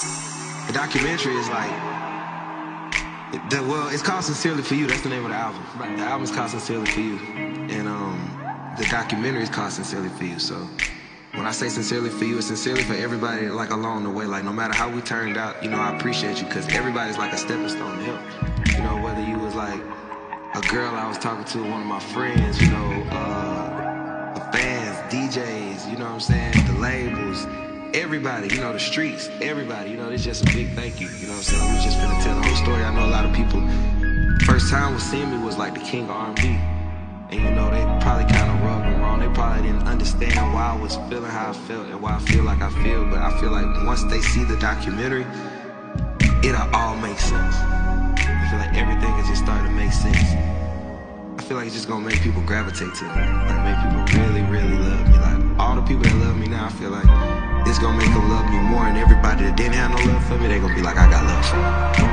the documentary is like, the, well, it's called Sincerely For You. That's the name of the album. Right. The album's called Sincerely For You. And um, the documentary is called Sincerely For You. So when I say sincerely for you, it's sincerely for everybody like along the way. Like no matter how we turned out, you know, I appreciate you because everybody's like a stepping stone to help. You know, whether you was like a girl I was talking to, one of my friends, you know, uh, fans, DJs, you know what I'm saying, the labels, everybody, you know, the streets, everybody, you know, it's just a big thank you. You know what I'm saying? I'm just gonna tell the whole story. I know a lot of people first time was seeing me was like the king of R&B. And you know, they probably kind of rubbed me wrong. They probably didn't understand why I was feeling how I felt and why I feel like I feel. But I feel like once they see the documentary, it'll all make sense. I feel like everything is just starting to make sense. I feel like it's just gonna make people gravitate to me. Like make people really, really love me. Like all the people that love me now, I feel like it's gonna make them love me more. And everybody that didn't have no love for me, they gonna be like, I got love for you.